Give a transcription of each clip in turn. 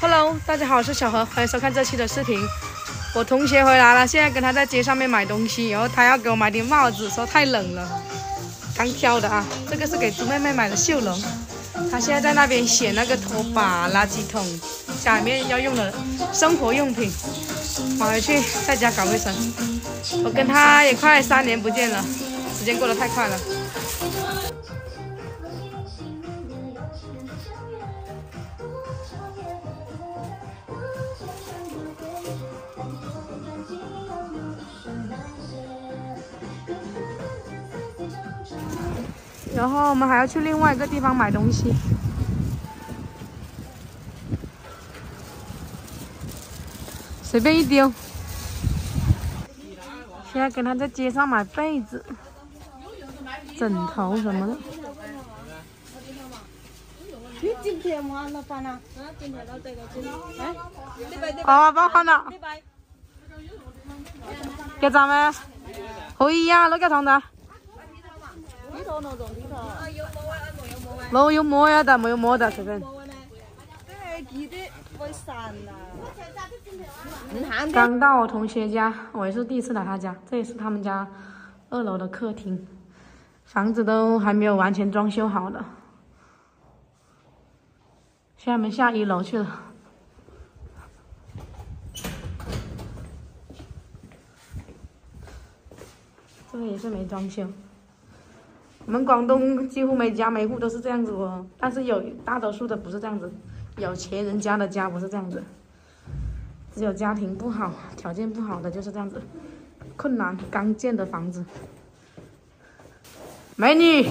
Hello，大家好，我是小何，欢迎收看这期的视频。我同学回来了，现在跟他在街上面买东西，然后他要给我买顶帽子，说太冷了。刚挑的啊，这个是给猪妹妹买的袖笼。他现在在那边选那个拖把、垃圾桶，家里面要用的生活用品买回去，在家搞卫生。我跟他也快三年不见了，时间过得太快了。然后我们还要去另外一个地方买东西，随便一丢。现在跟他在街上买被子、枕头什么的。你今天完了饭了？啊，今天到这里去。哎，这边这放好了。给咱们，可以呀，那个同的。有摸呀没有摸刚到我同学家，我也是第一次来他家。这也是他们家二楼的客厅，房子都还没有完全装修好的。现在我们下一楼去了，这个也是没装修。我们广东几乎每家每户都是这样子哦，但是有大多数的不是这样子，有钱人家的家不是这样子，只有家庭不好、条件不好的就是这样子，困难刚建的房子。美女，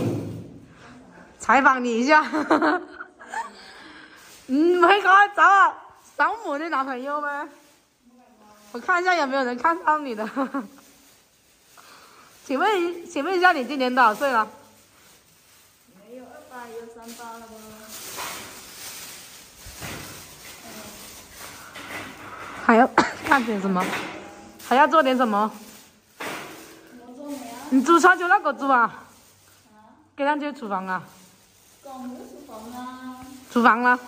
采访你一下，嗯，没搞找找我的男朋友吗？我看一下有没有人看上你的，请问，请问一下你今年多少岁了？还要 干点什么？还要做点什么？你做菜就那个做啊？给两姐厨房啊？没厨房啊？厨房了？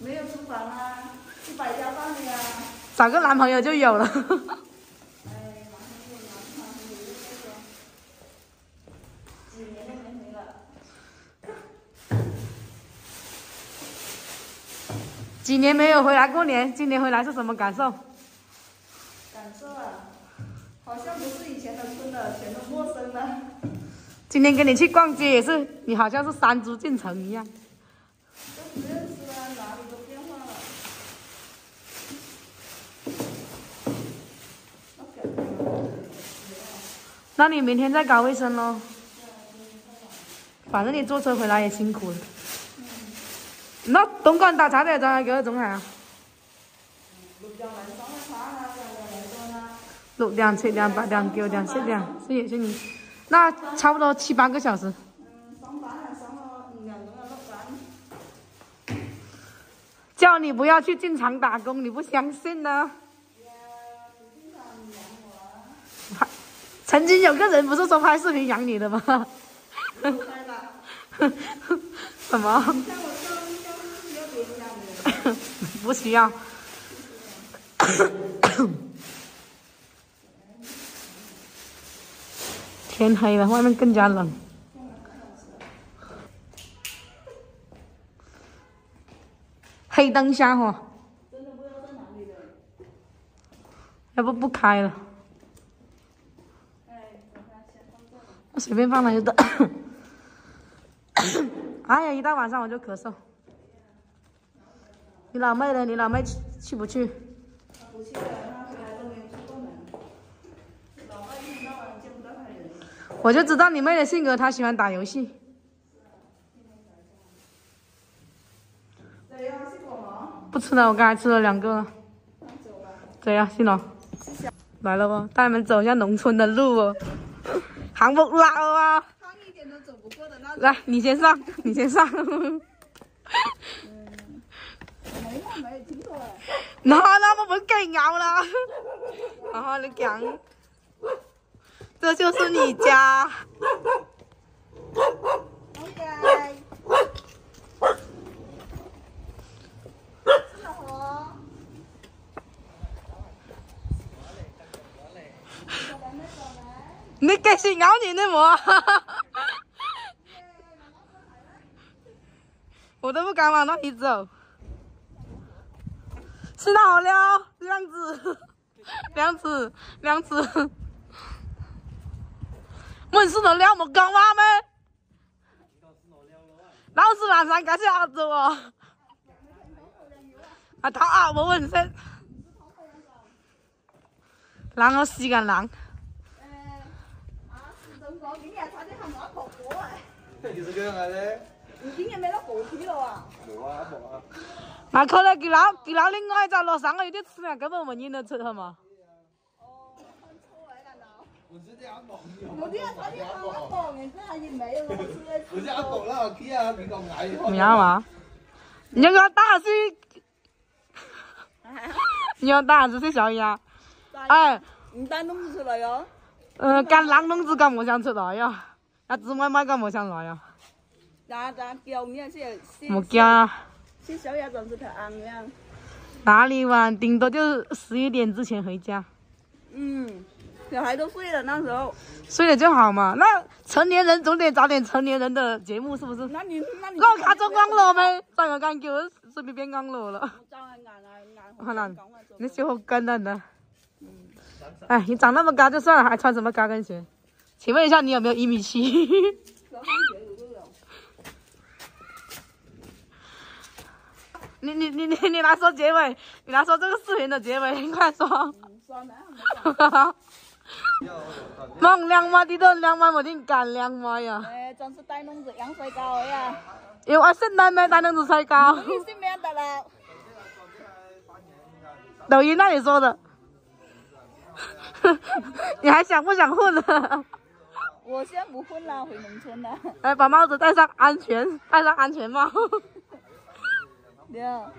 没有厨房啊？去百家饭里啊？找个男朋友就有了。几年没有回来过年，今年回来是什么感受？感受啊，好像不是以前的村了，全都陌生了。今天跟你去逛街也是，你好像是山猪进城一样。都不认识了，哪里都变化了。那你明天再搞卫生喽。反正你坐车回来也辛苦了。那东莞打车的在叫什么？六辆、七两、八两、九两、十辆，是这些那差不多七八个小时。上班上了钟班。叫你不要去进厂打工，你不相信呢？曾经有个人不是说拍视频养你的吗？什么？不需要。天黑了，外面更加冷。黑灯瞎火。要不不开了。我 随便放了一断。哎呀，一到晚上我就咳嗽。你老妹呢？你老妹去去不去？我就知道你妹的性格，她喜欢打游戏。不吃了，我刚才吃了两个了。怎了。新来了不？带你们走一下农村的路哦。好 不老啊！来，你先上，你先上。那那我们更咬了，然后你讲，这就是你家。哎。你好。你给谁咬你呢？我，我都不敢往那里走。吃得好撩，亮子，亮 子，娘子，纹身的撩么高吗？没，老实懒散干啥子哦？啊，他啊，没纹身，然是时间长。今年买了过去了啊？没啊，没啊。那可能给老给那里矮咋？乐山个有点吃面，根本问你能吃得嘛？哦，很臭味了。我这样讲。我都要早点放，我放，现在还没有落水。我是放了，给啊，比较矮。没有嘛？你要打啥子？你要打啥子？谁笑你啊？打。你打东出了哟？嗯，干农弄子干嘛想出来哟，那猪买买干嘛想来哟。咋咋教？你小雅总是太晚了。哪里晚？顶多就十一点之前回家。嗯，小孩都睡了那时候。睡了就好嘛。那成年人总得找点成年人的节目是不是？那你那你。那卡灯光了没？让个感觉身便变光裸了。我难。你修高跟了呢？哎，你长那么高就算了，还穿什么高跟鞋？请问一下，你有没有一米七？你你你你你来说结尾，你来说这个视频的结尾，快说！哈哈。梦亮妈的头亮妈，我真敢亮妈呀？哎，真是带弄子羊水狗呀！有啊，是男的，带弄子水狗。你是哪的了？抖音那里说的。你还想不想混了？我先不混了，回农村了。来，把帽子戴上，安全戴上安全帽。Yeah.